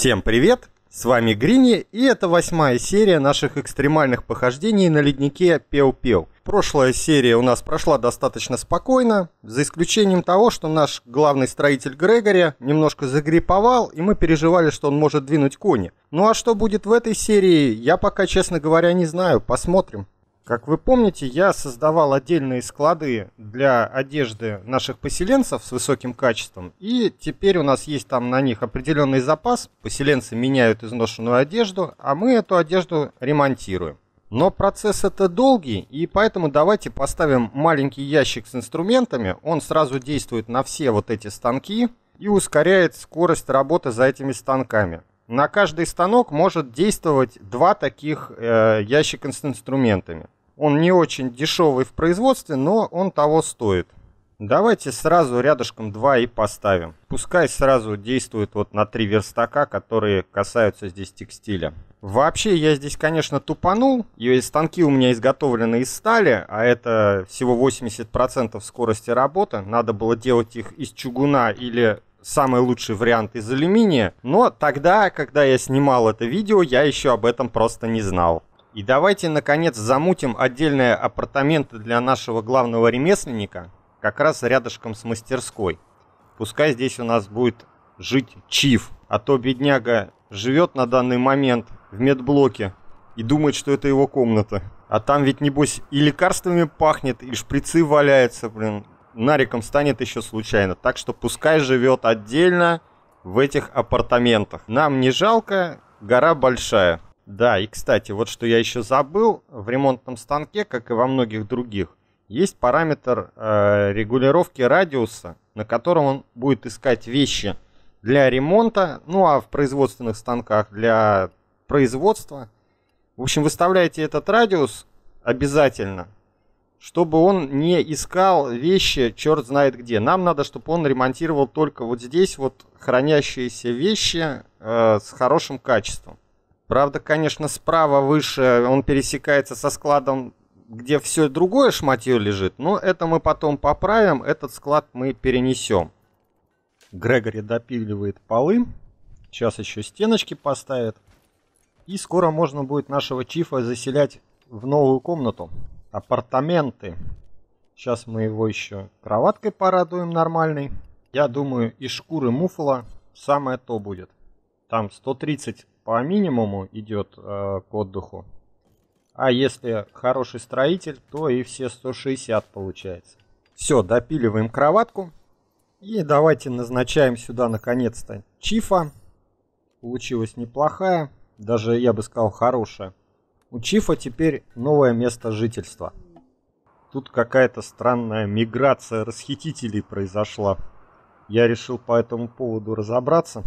Всем привет! С вами Грини, и это восьмая серия наших экстремальных похождений на леднике Пеу-Пеу. Прошлая серия у нас прошла достаточно спокойно, за исключением того, что наш главный строитель Грегори немножко загриповал, и мы переживали, что он может двинуть кони. Ну а что будет в этой серии, я пока, честно говоря, не знаю, посмотрим. Как вы помните, я создавал отдельные склады для одежды наших поселенцев с высоким качеством, и теперь у нас есть там на них определенный запас. Поселенцы меняют изношенную одежду, а мы эту одежду ремонтируем. Но процесс это долгий, и поэтому давайте поставим маленький ящик с инструментами. Он сразу действует на все вот эти станки и ускоряет скорость работы за этими станками. На каждый станок может действовать два таких э, ящика с инструментами. Он не очень дешевый в производстве, но он того стоит. Давайте сразу рядышком два и поставим. Пускай сразу действует вот на три верстака, которые касаются здесь текстиля. Вообще я здесь, конечно, тупанул. И станки у меня изготовлены из стали, а это всего 80% скорости работы. Надо было делать их из чугуна или самый лучший вариант из алюминия. Но тогда, когда я снимал это видео, я еще об этом просто не знал. И давайте, наконец, замутим отдельные апартаменты для нашего главного ремесленника, как раз рядышком с мастерской. Пускай здесь у нас будет жить Чиф, а то бедняга живет на данный момент в медблоке и думает, что это его комната. А там ведь, небось, и лекарствами пахнет, и шприцы валяются, блин. Нариком станет еще случайно. Так что пускай живет отдельно в этих апартаментах. Нам не жалко, гора большая. Да, и кстати, вот что я еще забыл, в ремонтном станке, как и во многих других, есть параметр э, регулировки радиуса, на котором он будет искать вещи для ремонта, ну а в производственных станках для производства. В общем, выставляете этот радиус обязательно, чтобы он не искал вещи черт знает где. Нам надо, чтобы он ремонтировал только вот здесь вот хранящиеся вещи э, с хорошим качеством. Правда, конечно, справа выше он пересекается со складом, где все другое шматье лежит, но это мы потом поправим, этот склад мы перенесем. Грегори допиливает полы, сейчас еще стеночки поставит, и скоро можно будет нашего чифа заселять в новую комнату. Апартаменты. Сейчас мы его еще кроваткой порадуем нормальной. Я думаю, из шкуры муфла самое то будет. Там 130 по минимуму идет э, к отдыху. А если хороший строитель, то и все 160 получается. Все, допиливаем кроватку. И давайте назначаем сюда наконец-то Чифа. Получилась неплохая, даже я бы сказал хорошая. У Чифа теперь новое место жительства. Тут какая-то странная миграция расхитителей произошла. Я решил по этому поводу разобраться.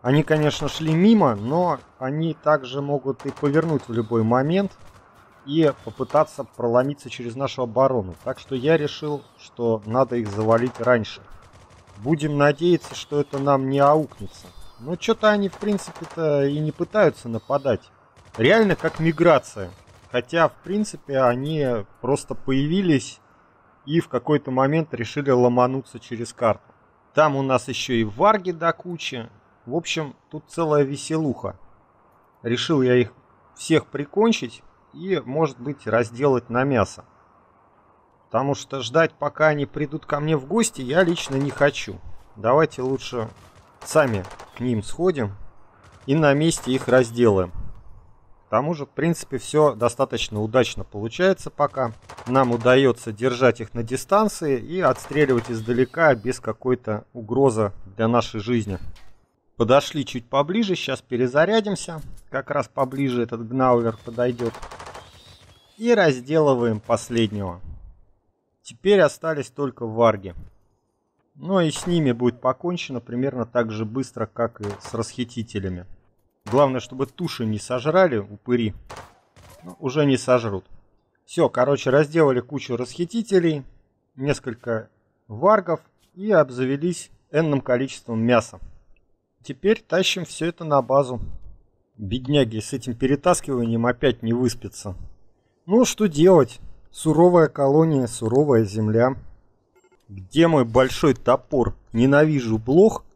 Они, конечно, шли мимо, но они также могут и повернуть в любой момент и попытаться проломиться через нашу оборону. Так что я решил, что надо их завалить раньше. Будем надеяться, что это нам не аукнется. Но что-то они, в принципе-то, и не пытаются нападать. Реально как миграция. Хотя, в принципе, они просто появились и в какой-то момент решили ломануться через карту. Там у нас еще и варги до кучи. В общем, тут целая веселуха. Решил я их всех прикончить и, может быть, разделать на мясо. Потому что ждать, пока они придут ко мне в гости, я лично не хочу. Давайте лучше сами к ним сходим и на месте их разделаем. К тому же, в принципе, все достаточно удачно получается пока. Нам удается держать их на дистанции и отстреливать издалека без какой-то угрозы для нашей жизни. Подошли чуть поближе, сейчас перезарядимся. Как раз поближе этот гнаулер подойдет. И разделываем последнего. Теперь остались только варги. Ну и с ними будет покончено примерно так же быстро, как и с расхитителями. Главное, чтобы туши не сожрали, упыри. Ну, уже не сожрут. Все, короче, разделали кучу расхитителей, несколько варгов и обзавелись энным количеством мяса. Теперь тащим все это на базу. Бедняги с этим перетаскиванием опять не выспятся. Ну, что делать? Суровая колония, суровая земля. Где мой большой топор? Ненавижу блох.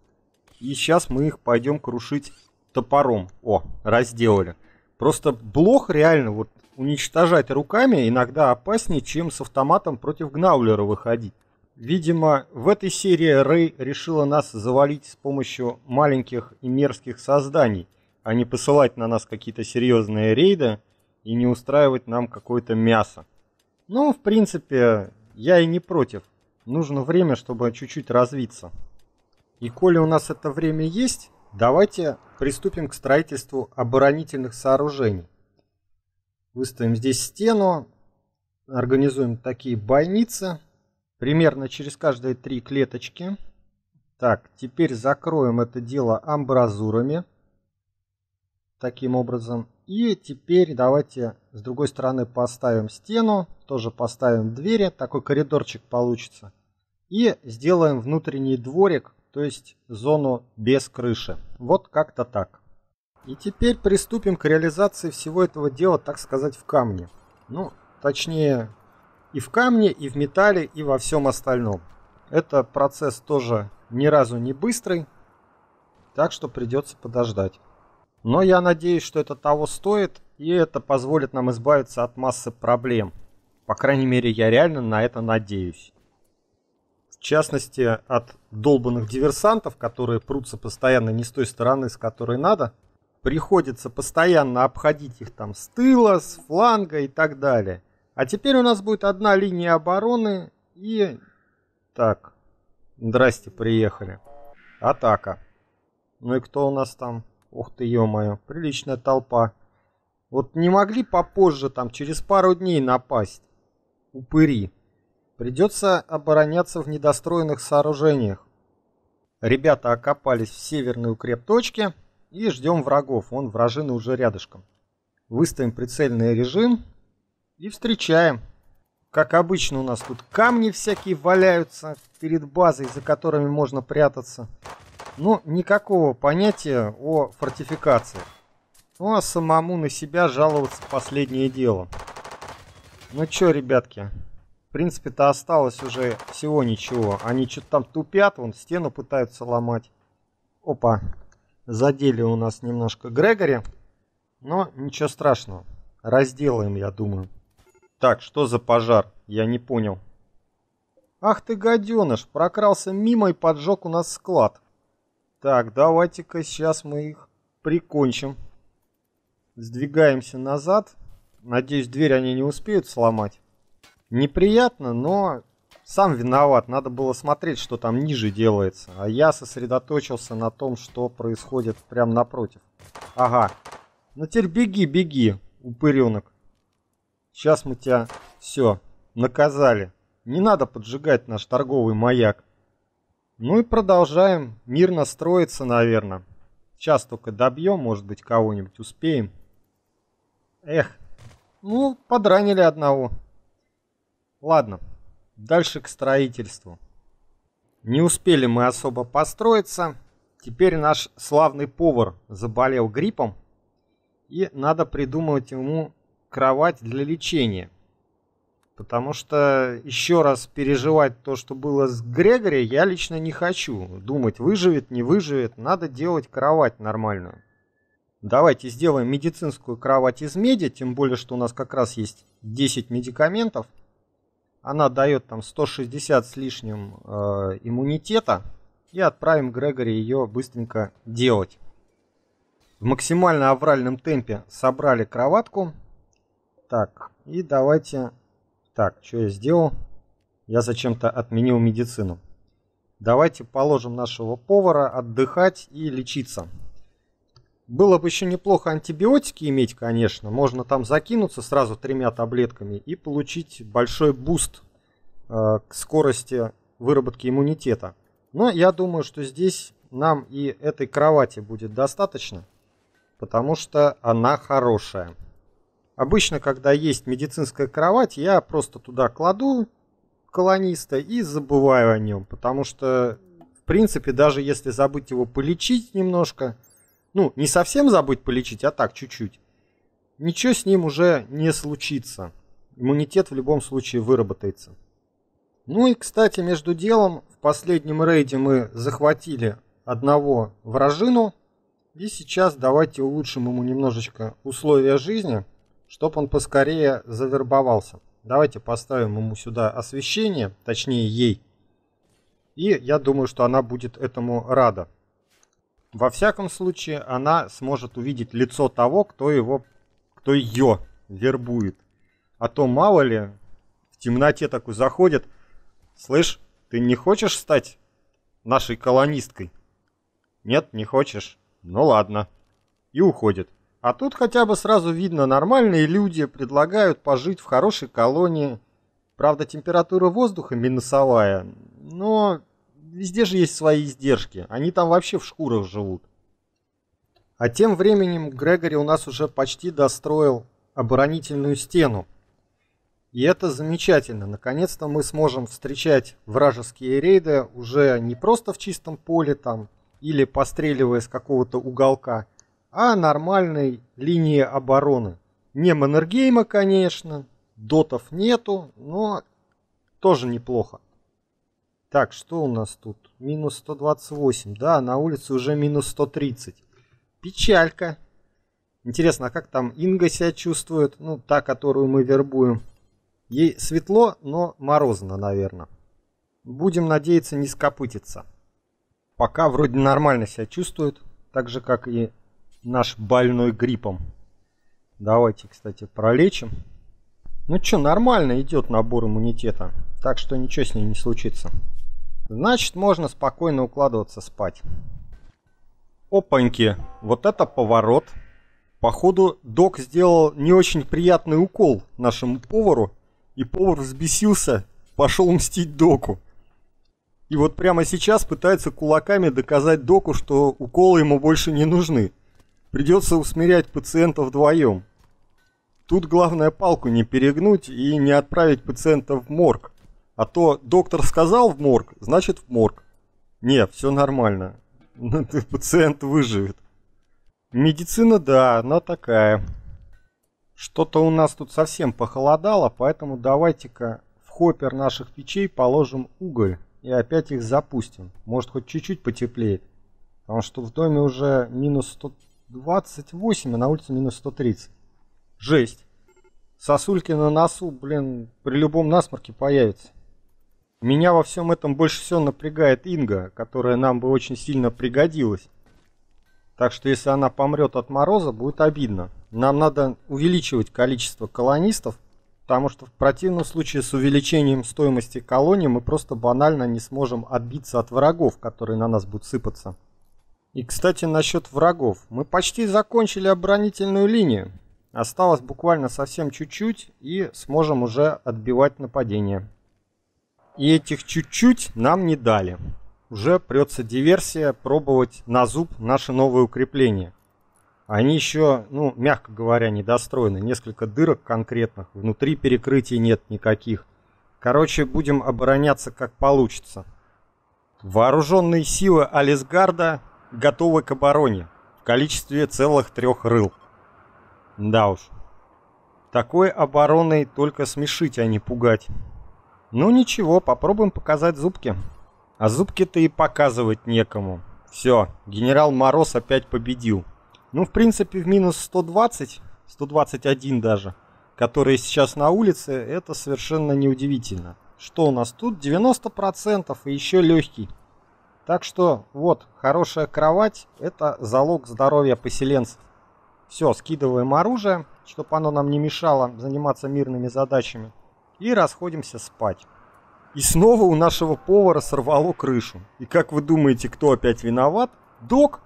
И сейчас мы их пойдем крушить топором. О, разделали. Просто блох реально вот уничтожать руками иногда опаснее, чем с автоматом против Гнаулера выходить. Видимо, в этой серии Рэй решила нас завалить с помощью маленьких и мерзких созданий, а не посылать на нас какие-то серьезные рейды и не устраивать нам какое-то мясо. Ну, в принципе, я и не против. Нужно время, чтобы чуть-чуть развиться. И коли у нас это время есть, давайте приступим к строительству оборонительных сооружений. Выставим здесь стену, организуем такие бойницы, примерно через каждые три клеточки. Так, теперь закроем это дело амбразурами. Таким образом. И теперь давайте с другой стороны поставим стену, тоже поставим двери, такой коридорчик получится. И сделаем внутренний дворик, то есть зону без крыши. Вот как-то так. И теперь приступим к реализации всего этого дела, так сказать, в камне. Ну, точнее, и в камне, и в металле, и во всем остальном. Это процесс тоже ни разу не быстрый, так что придется подождать. Но я надеюсь, что это того стоит, и это позволит нам избавиться от массы проблем. По крайней мере, я реально на это надеюсь. В частности, от долбанных диверсантов, которые прутся постоянно не с той стороны, с которой надо – приходится постоянно обходить их там с тыла, с фланга и так далее. А теперь у нас будет одна линия обороны и... Так, здрасте, приехали. Атака. Ну и кто у нас там? Ух ты, ё-моё, приличная толпа. Вот не могли попозже, там, через пару дней напасть? Упыри. Придется обороняться в недостроенных сооружениях. Ребята окопались в северной укрепточке и ждем врагов. Он вражины уже рядышком. Выставим прицельный режим и встречаем. Как обычно у нас тут камни всякие валяются перед базой, за которыми можно прятаться. Но никакого понятия о фортификации. Ну а самому на себя жаловаться последнее дело. Ну чё, ребятки, в принципе-то осталось уже всего ничего. Они что-то там тупят, вон стену пытаются ломать. Опа, Задели у нас немножко Грегори. Но ничего страшного. Разделаем, я думаю. Так, что за пожар? Я не понял. Ах ты гаденыш, прокрался мимо и поджег у нас склад. Так, давайте-ка сейчас мы их прикончим. Сдвигаемся назад. Надеюсь, дверь они не успеют сломать. Неприятно, но сам виноват, надо было смотреть, что там ниже делается. А я сосредоточился на том, что происходит прямо напротив. Ага. Ну теперь беги, беги, упыренок. Сейчас мы тебя все наказали. Не надо поджигать наш торговый маяк. Ну и продолжаем мирно строиться, наверное. Сейчас только добьем, может быть, кого-нибудь успеем. Эх, ну, подранили одного. Ладно, Дальше к строительству. Не успели мы особо построиться. Теперь наш славный повар заболел гриппом. И надо придумывать ему кровать для лечения. Потому что еще раз переживать то, что было с Грегори, я лично не хочу. Думать, выживет, не выживет. Надо делать кровать нормальную. Давайте сделаем медицинскую кровать из меди, тем более, что у нас как раз есть 10 медикаментов – она дает там 160 с лишним э, иммунитета. И отправим Грегори ее быстренько делать. В максимально авральном темпе собрали кроватку. Так, и давайте... Так, что я сделал? Я зачем-то отменил медицину. Давайте положим нашего повара отдыхать и лечиться. Было бы еще неплохо антибиотики иметь, конечно. Можно там закинуться сразу тремя таблетками и получить большой буст э, к скорости выработки иммунитета. Но я думаю, что здесь нам и этой кровати будет достаточно, потому что она хорошая. Обычно, когда есть медицинская кровать, я просто туда кладу колониста и забываю о нем, потому что, в принципе, даже если забыть его полечить немножко, ну, не совсем забыть полечить, а так, чуть-чуть, ничего с ним уже не случится. Иммунитет в любом случае выработается. Ну и, кстати, между делом, в последнем рейде мы захватили одного вражину, и сейчас давайте улучшим ему немножечко условия жизни, чтобы он поскорее завербовался. Давайте поставим ему сюда освещение, точнее ей. И я думаю, что она будет этому рада. Во всяком случае, она сможет увидеть лицо того, кто его, кто ее вербует. А то мало ли, в темноте такой заходит, слышь, ты не хочешь стать нашей колонисткой? Нет, не хочешь? Ну ладно. И уходит. А тут хотя бы сразу видно, нормальные люди предлагают пожить в хорошей колонии. Правда, температура воздуха минусовая, но везде же есть свои издержки. Они там вообще в шкурах живут. А тем временем Грегори у нас уже почти достроил оборонительную стену. И это замечательно. Наконец-то мы сможем встречать вражеские рейды уже не просто в чистом поле там или постреливая с какого-то уголка, а нормальной линии обороны. Не Маннергейма, конечно, дотов нету, но тоже неплохо. Так, что у нас тут? Минус 128, да, на улице уже минус 130. Печалька. Интересно, а как там Инга себя чувствует? Ну, та, которую мы вербуем. Ей светло, но морозно, наверное. Будем надеяться не скопытиться. Пока вроде нормально себя чувствует, так же как и наш больной гриппом. Давайте, кстати, пролечим. Ну что, нормально идет набор иммунитета, так что ничего с ней не случится. Значит, можно спокойно укладываться спать. Опаньки, вот это поворот. Походу, док сделал не очень приятный укол нашему повару, и повар взбесился, пошел мстить доку. И вот прямо сейчас пытается кулаками доказать доку, что уколы ему больше не нужны. Придется усмирять пациента вдвоем. Тут главное палку не перегнуть и не отправить пациента в морг. А то доктор сказал в морг, значит в морг. Не, все нормально. Пациент выживет. Медицина, да, она такая. Что-то у нас тут совсем похолодало, поэтому давайте-ка в хоппер наших печей положим уголь и опять их запустим. Может хоть чуть-чуть потеплеет. Потому что в доме уже минус 128, а на улице минус 130. Жесть. Сосульки на носу, блин, при любом насморке появится. Меня во всем этом больше всего напрягает Инга, которая нам бы очень сильно пригодилась. Так что если она помрет от мороза, будет обидно. Нам надо увеличивать количество колонистов, потому что в противном случае с увеличением стоимости колонии мы просто банально не сможем отбиться от врагов, которые на нас будут сыпаться. И, кстати, насчет врагов. Мы почти закончили оборонительную линию. Осталось буквально совсем чуть-чуть и сможем уже отбивать нападение. И этих чуть-чуть нам не дали уже прется диверсия пробовать на зуб наши новые укрепления. Они еще, ну, мягко говоря, недостроены. Несколько дырок конкретных. Внутри перекрытий нет никаких. Короче, будем обороняться как получится. Вооруженные силы Алисгарда готовы к обороне. В количестве целых трех рыл. Да уж. Такой обороной только смешить, а не пугать. Ну ничего, попробуем показать зубки. А зубки-то и показывать некому. Все, генерал Мороз опять победил. Ну, в принципе, в минус 120, 121 даже, которые сейчас на улице, это совершенно неудивительно. Что у нас тут? 90% и еще легкий. Так что, вот, хорошая кровать, это залог здоровья поселенцев. Все, скидываем оружие, чтобы оно нам не мешало заниматься мирными задачами. И расходимся спать. И снова у нашего повара сорвало крышу. И как вы думаете, кто опять виноват? Док.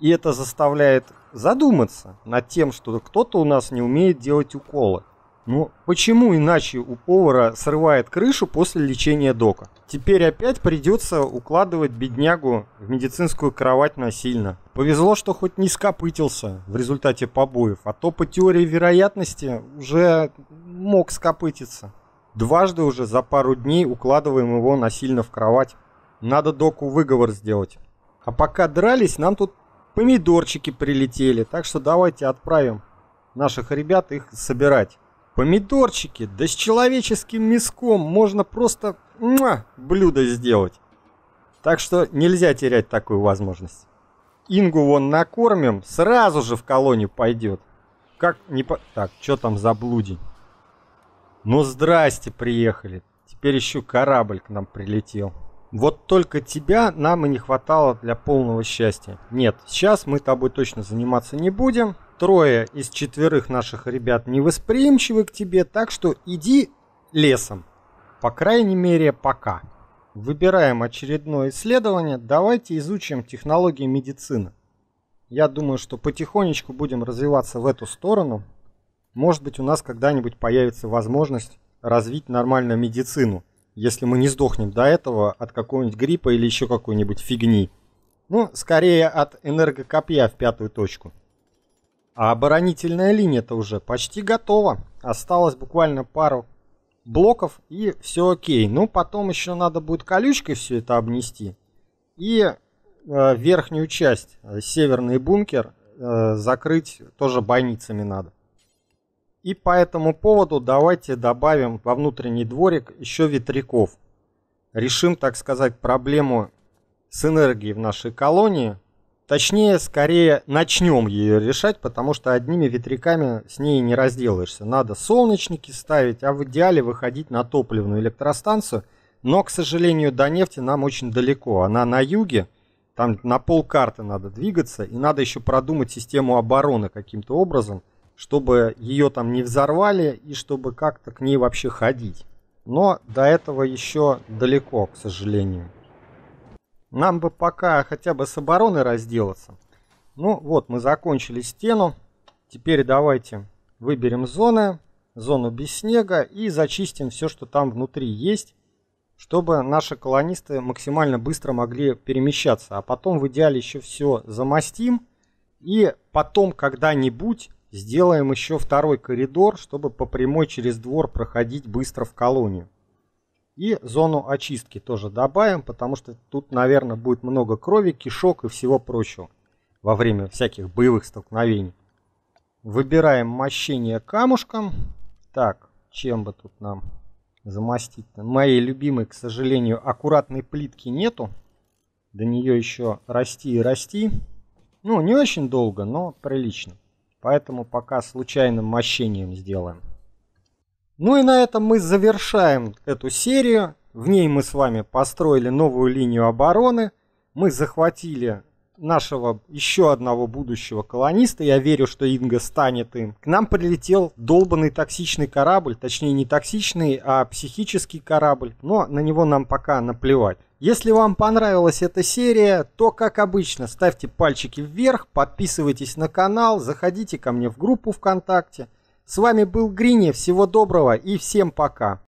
И это заставляет задуматься над тем, что кто-то у нас не умеет делать уколы. Ну, почему иначе у повара срывает крышу после лечения дока? Теперь опять придется укладывать беднягу в медицинскую кровать насильно. Повезло, что хоть не скопытился в результате побоев, а то по теории вероятности уже мог скопытиться. Дважды уже за пару дней укладываем его насильно в кровать. Надо доку выговор сделать. А пока дрались, нам тут помидорчики прилетели. Так что давайте отправим наших ребят их собирать. Помидорчики, да с человеческим мяском можно просто муа, блюдо сделать. Так что нельзя терять такую возможность. Ингу вон накормим, сразу же в колонию пойдет. Как не по... Так, что там за блудень? Ну здрасте, приехали. Теперь еще корабль к нам прилетел. Вот только тебя нам и не хватало для полного счастья. Нет, сейчас мы тобой точно заниматься не будем. Трое из четверых наших ребят невосприимчивы к тебе, так что иди лесом. По крайней мере, пока. Выбираем очередное исследование. Давайте изучим технологии медицины. Я думаю, что потихонечку будем развиваться в эту сторону. Может быть, у нас когда-нибудь появится возможность развить нормальную медицину, если мы не сдохнем до этого от какого-нибудь гриппа или еще какой-нибудь фигни. Ну, скорее от энергокопья в пятую точку. А оборонительная линия-то уже почти готова. Осталось буквально пару блоков и все окей. Ну, потом еще надо будет колючкой все это обнести. И э, верхнюю часть, э, северный бункер, э, закрыть тоже бойницами надо. И по этому поводу давайте добавим во внутренний дворик еще ветряков. Решим, так сказать, проблему с энергией в нашей колонии. Точнее, скорее начнем ее решать, потому что одними ветряками с ней не разделаешься. Надо солнечники ставить, а в идеале выходить на топливную электростанцию. Но, к сожалению, до нефти нам очень далеко. Она на юге, там на пол карты надо двигаться, и надо еще продумать систему обороны каким-то образом – чтобы ее там не взорвали и чтобы как-то к ней вообще ходить. Но до этого еще далеко, к сожалению. Нам бы пока хотя бы с обороной разделаться. Ну вот, мы закончили стену. Теперь давайте выберем зоны, зону без снега и зачистим все, что там внутри есть, чтобы наши колонисты максимально быстро могли перемещаться. А потом в идеале еще все замостим. И потом когда-нибудь Сделаем еще второй коридор, чтобы по прямой через двор проходить быстро в колонию. И зону очистки тоже добавим, потому что тут, наверное, будет много крови, кишок и всего прочего во время всяких боевых столкновений. Выбираем мощение камушком. Так, чем бы тут нам замостить? -то? Моей любимой, к сожалению, аккуратной плитки нету. До нее еще расти и расти. Ну, не очень долго, но прилично. Поэтому пока случайным мощением сделаем. Ну и на этом мы завершаем эту серию. В ней мы с вами построили новую линию обороны. Мы захватили нашего еще одного будущего колониста. Я верю, что Инга станет им. К нам прилетел долбанный токсичный корабль. Точнее, не токсичный, а психический корабль. Но на него нам пока наплевать. Если вам понравилась эта серия, то, как обычно, ставьте пальчики вверх, подписывайтесь на канал, заходите ко мне в группу ВКонтакте. С вами был Грини, всего доброго и всем пока.